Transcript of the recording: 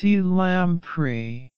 See lamprey.